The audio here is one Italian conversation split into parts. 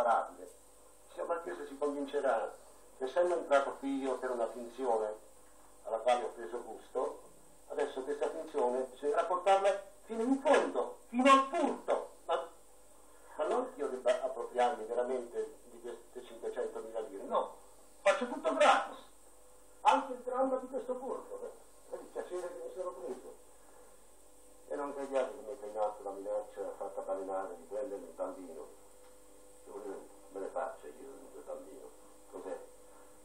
imparabile. Signor Marchese si convincerà che essendo entrato qui io per una finzione alla quale ho preso gusto, adesso questa finzione bisognerà portarla fino in fondo, fino al furto. Ma, ma non che io debba appropriarmi veramente di queste 500 mila lire, no, faccio tutto gratis, anche il dramma di questo furto, per il piacere che mi sono preso. E non crediate che metta in atto la minaccia fatta balenare di prendermi il bambino. Me ne faccio io il bambino. Cos'è?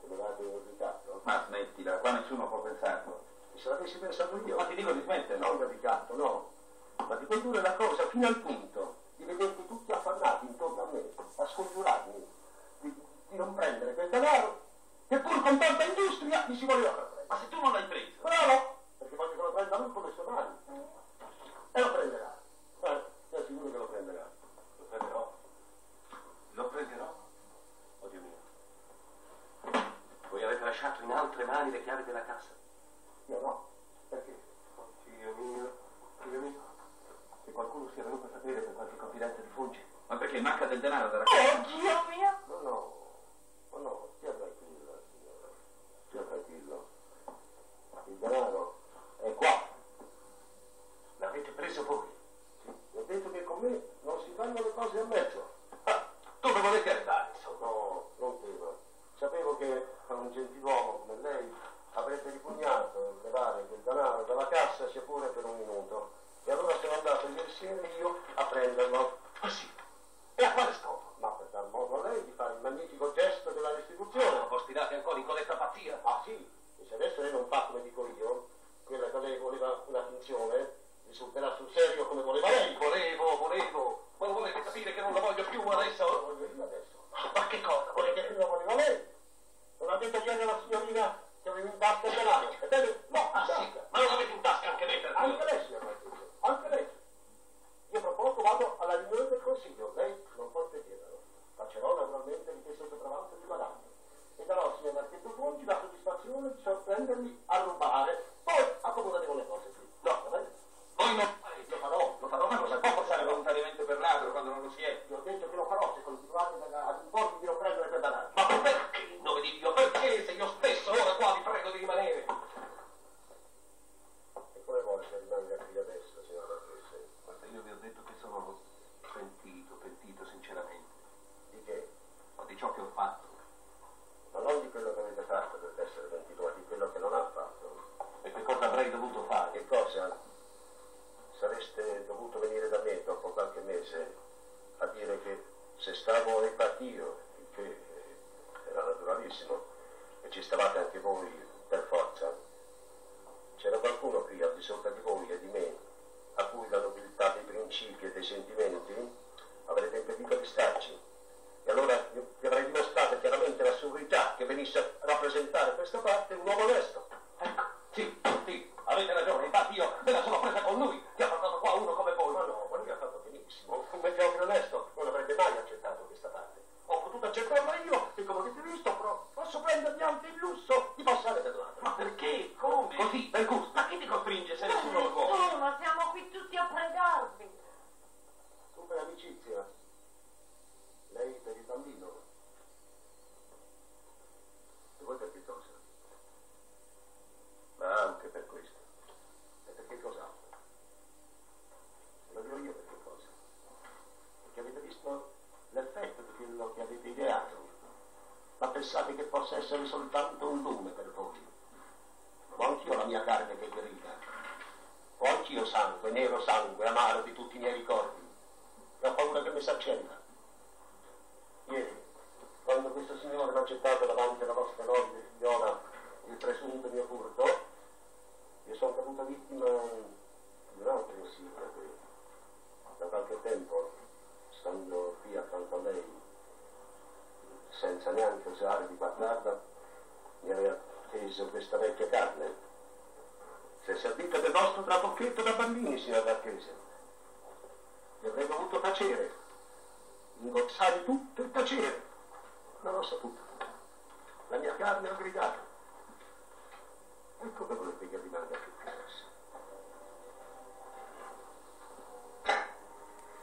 Te lo date un ricatto? Ma smettila, qua nessuno può pensarlo. E se l'avessi pensato io? Ma ti dico di smetterla. Non da ricatto, no. Ma di condurre la cosa fino al punto di vedervi tutti affannati intorno a me, a scongiurarmi di, di non prendere quel denaro che pur con tanta industria mi si voleva prendere. Ma se tu non l'hai preso. Bravo! Perché voglio che lo prenda lui con le sue mani. E lo prenderà. Eh, ti assicuro che lo prenderà. Lo prenderò. Lo prenderò. Oddio mio. Voi avete lasciato in altre mani le chiavi della cassa. Io no. Perché? Dio mio, Dio mio. Che qualcuno sia venuto a sapere per qualche confidenza di Fungi. Ma perché manca del denaro della cassa? Oh, Dio mio! No, no. No, no, stia tranquilla, signora. Stia tranquillo. Il denaro è qua. L'avete preso voi. Sì, ho detto che con me non si fanno le cose a mezzo. Ah, dove volete andare? No, non tema. Sapevo che a un gentiluomo come lei avrebbe ripugnato levare quel denaro dalla cassa sia pure per un minuto. E allora sono andato ieri sera io a prenderlo. Ah sì. E a quale scopo? Ma per dar modo a lei di fare il magnifico gesto della restituzione. Non ostinate ancora in codesta pazzia? Ah sì, e se adesso lei non fa come dico io, quella che lei voleva una finzione, risulterà sul serio come voleva lei. Volevo, volevo. Ma volete capire che non lo voglio più adesso? voglio io adesso. Ma che cosa Volete volete? che prima voleva lei? Non ha detto ieri alla signorina che avevo in tasca il denaro? Ebbene, no, Ah sì, ma non avete in tasca anche lei per Anche lei, signor Marchese, anche lei. Io fra poco vado alla riunione del Consiglio, lei non può impedirlo. Facerò naturalmente richiesta sopravanzo di guadagno. E darò al signor Marchese Fongi la sorprendermi a rubare. Poi accomoderemo le cose qui. No, va bene? Voi non Lo farò, lo farò, ma non si può passare volontariamente per ladro quando non lo si è. Vi ho detto che lo farò se continuate ad imporvi di non prendere quel denaro. Ma perché, in nome di Dio, perché se io stesso ora qua vi prego di rimanere? E come vuole che rimanga qui adesso, signor Marchese? Guarda, io vi ho detto che sono pentito, pentito sinceramente. Di che? Ma di ciò che ho fatto. Ma non di quello che avete fatto per essere pentito, ma di quello che non ha fatto. E che cosa avrei dovuto fare? Che cosa? Sareste dovuto venire da me dopo qualche mese a dire che se stavo il che era naturalissimo, e ci stavate anche voi per forza. C'era qualcuno qui al di sopra di voi e di me, a cui la nobiltà dei principi e dei sentimenti avrete impedito di starci. E allora vi vi avrei dimostrato chiaramente l'assurdità che venisse a rappresentare questa parte un uomo onesto. Ecco, sì, sì, avete ragione, infatti io me la sono presa con lui, che ha portato qua uno come voi. Ma no, ma lui ha fatto benissimo. Un bel giovane onesto non avrebbe mai accettato questa parte. Ho potuto accettarla io e come avete visto però posso prendermi anche il lusso di passare per l'altro. Ma perché? Come? Così, per gusto. Ma chi ti costringe se nessuno lo vuole? Nessuno, siamo qui tutti a pregarvi. Tu per amicizia, lei per il bambino. E voi per che cosa? Ma anche per questo. E per che cos'altro? Lo dirò io per che cosa. Perché avete visto l'effetto di quello che avete ideato. Ma pensate che possa essere soltanto un lume per voi. Ho anch'io la mia carne che grida. Ho anch'io sangue, nero sangue, amaro di tutti i miei ricordi. E ho paura che mi s'accenda. Ieri, quando questo signore mi ha accettato davanti alla vostra nobile figliola il presunto mio furto, io sono caduta vittima di un'altra insidia. Da qualche tempo, stando qui accanto a lei, senza neanche osare di guardarla, mi aveva teso questa vecchia carne. È servita del vostro trabocchetto da bambini, signor Marchese. Vi avrei dovuto tacere, ingozzare tutto e tacere. Non ho saputo. La mia carne ha gridato. Ecco che volete che rimanga adesso.